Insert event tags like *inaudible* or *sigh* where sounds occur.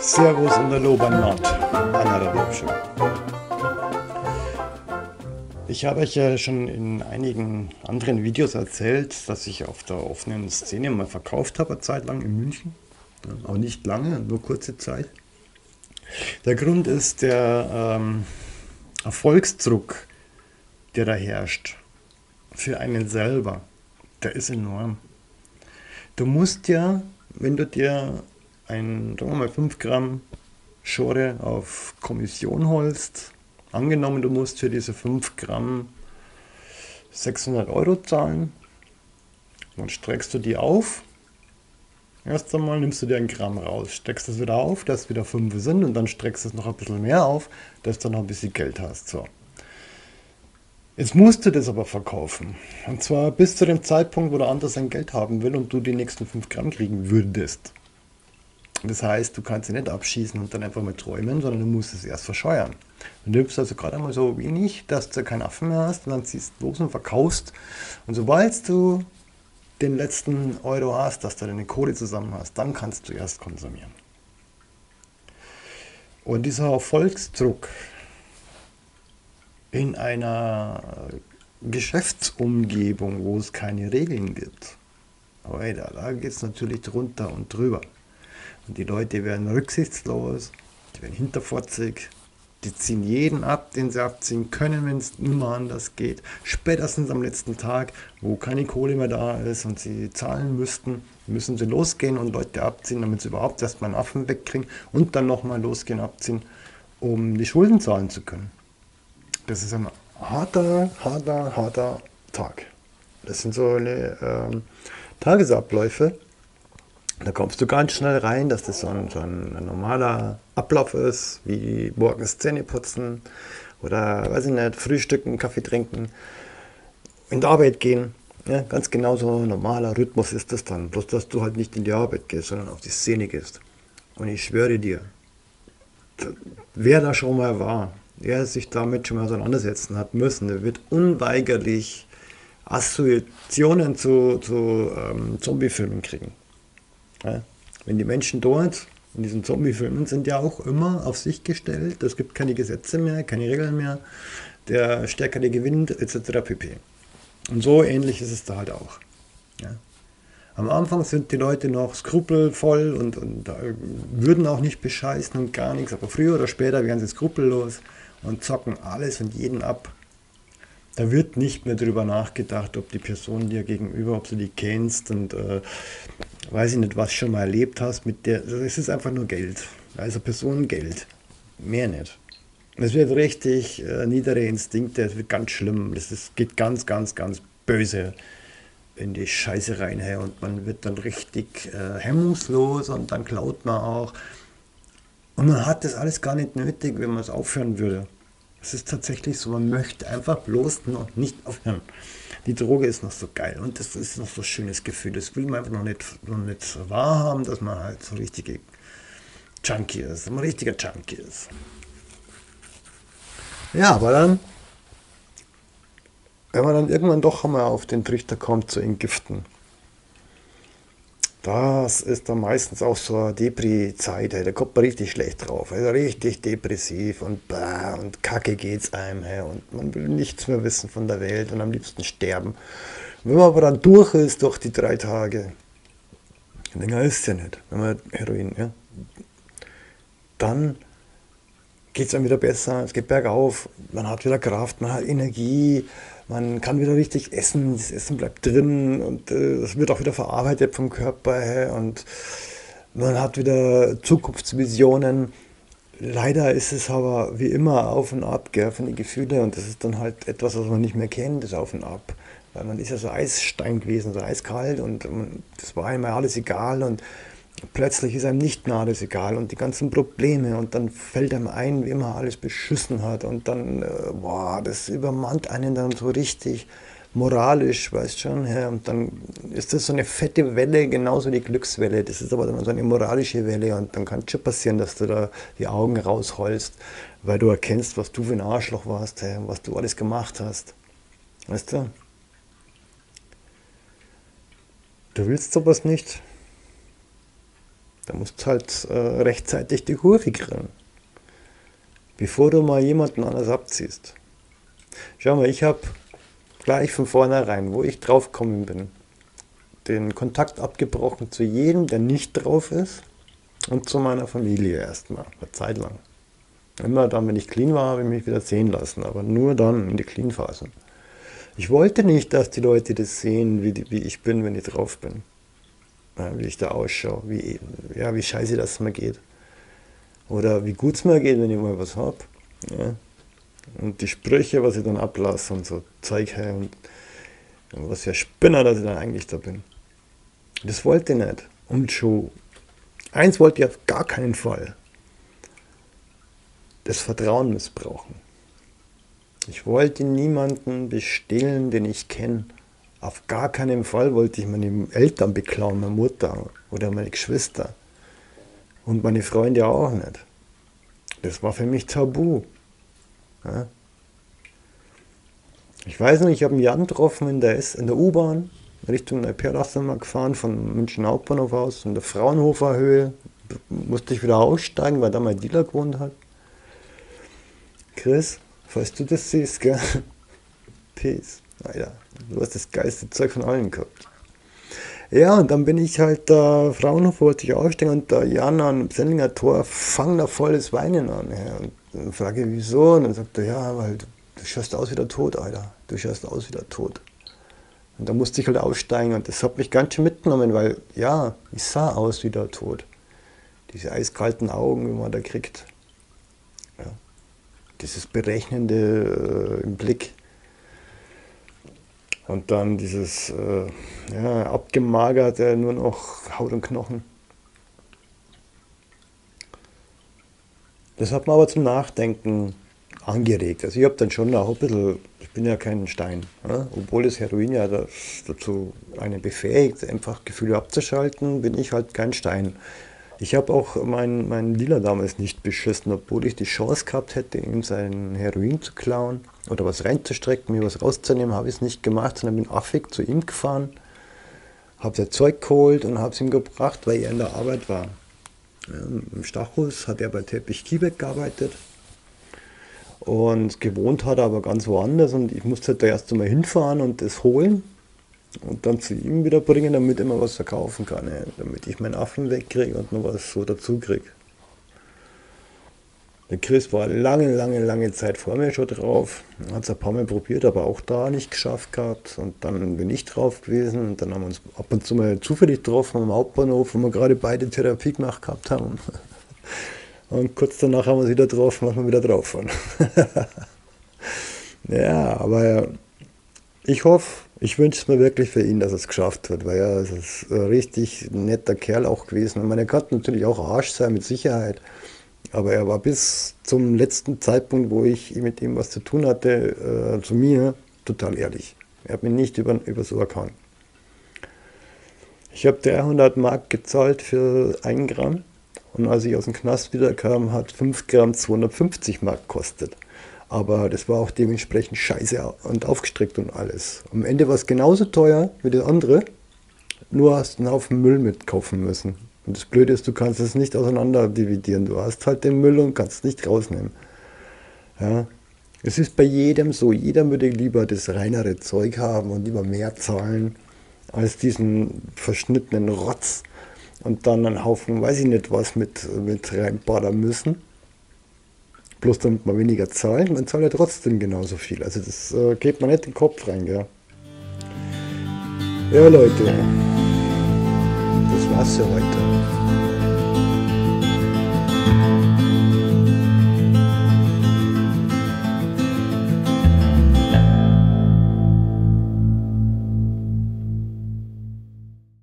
Servus und Hallo beim Nord, Anna Wirbsche. Ich habe euch ja schon in einigen anderen Videos erzählt, dass ich auf der offenen Szene mal verkauft habe, eine Zeit lang in München. Aber nicht lange, nur kurze Zeit. Der Grund ist der ähm, Erfolgsdruck, der da herrscht. Für einen selber. Der ist enorm. Du musst ja, wenn du dir ein, sagen wir mal, 5 Gramm Schore auf Kommission holst, angenommen du musst für diese 5 Gramm 600 Euro zahlen, dann streckst du die auf. Erst einmal nimmst du dir ein Gramm raus, streckst es wieder auf, dass es wieder 5 sind und dann streckst du es noch ein bisschen mehr auf, dass du noch ein bisschen Geld hast. So. Jetzt musst du das aber verkaufen. Und zwar bis zu dem Zeitpunkt, wo der andere sein Geld haben will und du die nächsten 5 Gramm kriegen würdest. Das heißt, du kannst sie nicht abschießen und dann einfach mal träumen, sondern du musst es erst verscheuern. Du nimmst also gerade einmal so wenig, dass du keinen Affen mehr hast und dann ziehst du los und verkaufst. Und sobald du den letzten Euro hast, dass du deine Kohle zusammen hast, dann kannst du erst konsumieren. Und dieser Erfolgsdruck in einer Geschäftsumgebung, wo es keine Regeln gibt, Alter, da geht es natürlich drunter und drüber. Und die Leute werden rücksichtslos, die werden hinterfotzig, die ziehen jeden ab, den sie abziehen können, wenn es mehr anders geht. Spätestens am letzten Tag, wo keine Kohle mehr da ist und sie zahlen müssten, müssen sie losgehen und Leute abziehen, damit sie überhaupt erstmal einen Affen wegkriegen und dann nochmal losgehen, abziehen, um die Schulden zahlen zu können. Das ist ein harter, harter, harter Tag. Das sind so eine ähm, Tagesabläufe, da kommst du ganz schnell rein, dass das so ein, so ein normaler Ablauf ist, wie morgens Zähne putzen oder, weiß ich nicht, frühstücken, Kaffee trinken, in die Arbeit gehen. Ja, ganz genau so ein normaler Rhythmus ist das dann. Bloß, dass du halt nicht in die Arbeit gehst, sondern auf die Szene gehst. Und ich schwöre dir, wer da schon mal war, wer sich damit schon mal auseinandersetzen hat müssen, der wird unweigerlich Assoziationen zu, zu ähm, Zombie-Filmen kriegen. Ja, wenn die Menschen dort in diesen Zombie-Filmen sind ja auch immer auf sich gestellt, es gibt keine Gesetze mehr, keine Regeln mehr, der Stärkere gewinnt, etc. pp. Und so ähnlich ist es da halt auch. Ja. Am Anfang sind die Leute noch skrupelvoll und, und äh, würden auch nicht bescheißen und gar nichts, aber früher oder später werden sie skrupellos und zocken alles und jeden ab. Da wird nicht mehr darüber nachgedacht, ob die Person dir gegenüber, ob du die kennst und äh, weiß ich nicht, was schon mal erlebt hast mit der. Es ist einfach nur Geld. Also Person Geld. Mehr nicht. Es wird richtig äh, niedere Instinkte, es wird ganz schlimm. Es geht ganz, ganz, ganz böse in die Scheiße rein her und man wird dann richtig äh, hemmungslos und dann klaut man auch. Und man hat das alles gar nicht nötig, wenn man es aufhören würde. Es ist tatsächlich so, man möchte einfach bloß noch nicht aufhören. Die Droge ist noch so geil und das ist noch so ein schönes Gefühl. Das will man einfach noch nicht, noch nicht wahrhaben, dass man halt so richtige Junkie ist, ein richtiger Junkie ist. Ja, aber dann, wenn man dann irgendwann doch einmal auf den Trichter kommt zu entgiften, das ist dann meistens auch so eine Depri-Zeit, da kommt man richtig schlecht drauf. Richtig depressiv und bah, und kacke geht's einem her und man will nichts mehr wissen von der Welt und am liebsten sterben. Wenn man aber dann durch ist durch die drei Tage, länger ist es ja nicht, wenn man Heroin, ja, dann geht es einem wieder besser, es geht bergauf, man hat wieder Kraft, man hat Energie, man kann wieder richtig essen, das Essen bleibt drin und es äh, wird auch wieder verarbeitet vom Körper her und man hat wieder Zukunftsvisionen. Leider ist es aber wie immer auf und ab gell, von den Gefühlen und das ist dann halt etwas, was man nicht mehr kennt, das Auf und Ab. Weil man ist ja so Eisstein gewesen, so eiskalt und das war einem alles egal und plötzlich ist einem nicht mehr alles egal. Und die ganzen Probleme. Und dann fällt einem ein, wie man alles beschissen hat. Und dann, äh, boah, das übermannt einen dann so richtig moralisch, weißt schon, ja, und dann ist das so eine fette Welle, genauso die Glückswelle, das ist aber dann so eine moralische Welle. Und dann kann es schon passieren, dass du da die Augen rausholst, weil du erkennst, was du für ein Arschloch warst, ja, was du alles gemacht hast, weißt du? Du willst sowas nicht, Da musst du halt äh, rechtzeitig die Kurve kriegen. Bevor du mal jemanden anders abziehst. Schau mal, ich habe gleich von vornherein, wo ich draufgekommen bin, den Kontakt abgebrochen zu jedem, der nicht drauf ist und zu meiner Familie erstmal, eine Zeit lang. Immer dann, wenn ich clean war, habe ich mich wieder sehen lassen, aber nur dann in die Clean-Phase. Ich wollte nicht, dass die Leute das sehen, wie, die, wie ich bin, wenn ich drauf bin. Wie ich da ausschaue, wie, ja, wie scheiße das mir geht. Oder wie gut es mir geht, wenn ich mal was habe. Ja. Und die Sprüche, was ich dann ablasse und so Zeug her und, und was für ein Spinner, dass ich dann eigentlich da bin. Das wollte ich nicht. Und schon eins wollte ich auf gar keinen Fall. Das Vertrauen missbrauchen. Ich wollte niemanden bestehlen, den ich kenne. Auf gar keinen Fall wollte ich meine Eltern beklauen, meine Mutter oder meine Geschwister. Und meine Freunde auch nicht. Das war für mich tabu. Ja? Ich weiß noch, ich habe einen Jan getroffen in der, der U-Bahn Richtung Neuperlachsen gefahren, von München Hauptbahnhof aus, in der Fraunhofer Höhe. Musste ich wieder aussteigen, weil da mein Dealer gewohnt hat. Chris, falls du das siehst, gell? *laughs* Peace. Alter, du hast das geilste Zeug von allen gehabt. Ja, und dann bin ich halt da, Fraunhofer wollte ich aussteigen und da Jan am Sendlinger Tor fangen da volles Weinen an. Ja. Und dann frage ich, wieso? Und dann sagt er, ja, weil du, du schaust aus wie der Tod, Alter. Du schaust aus wie der Tod. Und da musste ich halt aussteigen und das hat mich ganz schön mitgenommen, weil ja, ich sah aus wie der Tod. Diese eiskalten Augen, wie man da kriegt. Ja. Dieses Berechnende äh, im Blick. Und dann dieses äh, ja, abgemagerte, nur noch Haut und Knochen. Das hat mir aber zum Nachdenken angeregt. Also ich habe dann schon auch ein bisschen, ich bin ja kein Stein, ja? obwohl das Heroin ja dazu einen befähigt, einfach Gefühle abzuschalten, bin ich halt kein Stein. Ich habe auch meinen mein Dealer damals nicht beschissen, obwohl ich die Chance gehabt hätte, ihm sein Heroin zu klauen oder was reinzustrecken, mir was rauszunehmen, habe ich es nicht gemacht, sondern bin affig zu ihm gefahren, habe sein Zeug geholt und habe es ihm gebracht, weil er in der Arbeit war. Ja, Im Stachus hat er bei Teppich Kiebeck gearbeitet und gewohnt hat er aber ganz woanders und ich musste da erst einmal hinfahren und das holen und dann zu ihm wieder bringen, damit er mal was verkaufen kann, ja, damit ich meinen Affen wegkriege und noch was so dazu kriege. Der Chris war lange, lange, lange Zeit vor mir schon drauf, hat es ein paar Mal probiert, aber auch da nicht geschafft gehabt und dann bin ich drauf gewesen und dann haben wir uns ab und zu mal zufällig getroffen am Hauptbahnhof, wo wir gerade beide Therapie gemacht gehabt haben. *laughs* Und kurz danach haben wir es wieder drauf, machen wir wieder drauf waren. *laughs* ja, aber ich hoffe, ich wünsche es mir wirklich für ihn, dass es geschafft wird, weil er ist ein richtig netter Kerl auch gewesen. Und meine kann natürlich auch Arsch sein, mit Sicherheit. Aber er war bis zum letzten Zeitpunkt, wo ich mit ihm was zu tun hatte, äh, zu mir total ehrlich. Er hat mich nicht über, über so erkannt. Ich habe 300 Mark gezahlt für ein Gramm. Und als ich aus dem Knast wiederkam, hat 5 Gramm 250 Mark gekostet. Aber das war auch dementsprechend scheiße und aufgestreckt und alles. Am Ende war es genauso teuer wie das andere, nur hast du einen Haufen Müll mitkaufen müssen. Und das Blöde ist, du kannst es nicht auseinander dividieren. Du hast halt den Müll und kannst es nicht rausnehmen. Ja. Es ist bei jedem so. Jeder würde lieber das reinere Zeug haben und lieber mehr zahlen als diesen verschnittenen Rotz und dann einen Haufen, weiß ich nicht was, mit, mit reinballern müssen bloß damit man weniger zahlt, man zahlt ja trotzdem genauso viel. Also das äh, geht man nicht in den Kopf rein, gell? Ja, Leute, das war's für heute.